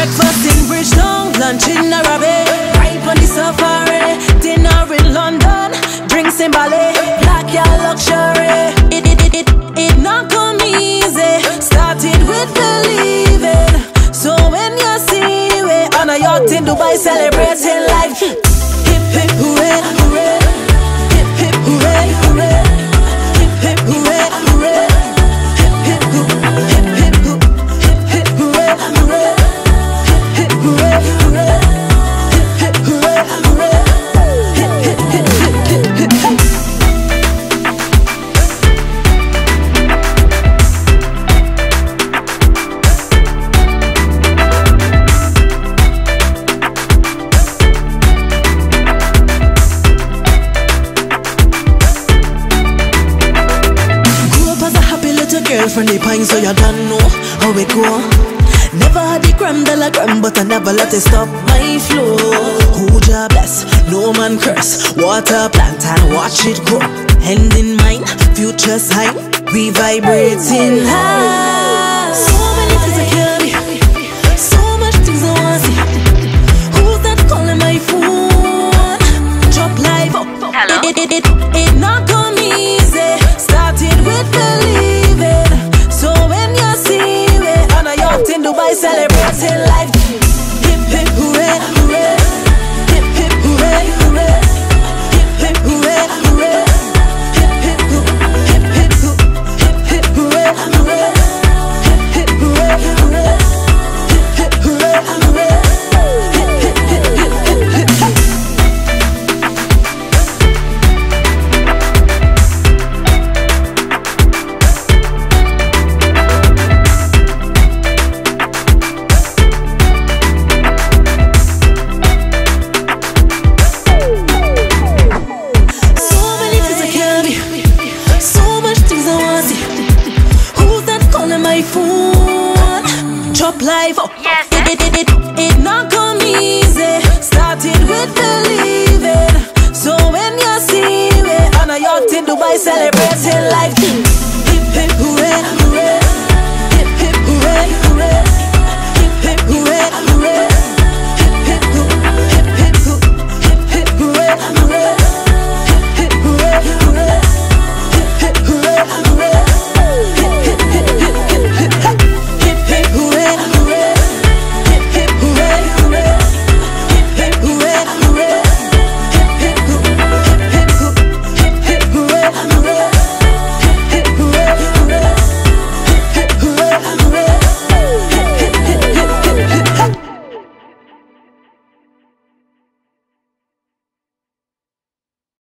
Breakfast in Bridgetown, lunch in Arabic. Right on the safari, dinner in London, drinks in Bali, black yacht luxury. It it it it it not come easy. Started with believing. So when you see we on a yacht in Dubai celebrating happy little girl from the pine, so you don't know how it go. Never had the gram de la gram, but I never let it stop my flow. Who ya bless, no man curse. Water plant and watch it grow. End in mind, future sign. We vibrating high. Celebrating life. Phone? Drop live up. Yes. Eh? It, it, it, it, it not come easy. Started with believing. So when you see me on a yacht in Dubai celebrating life.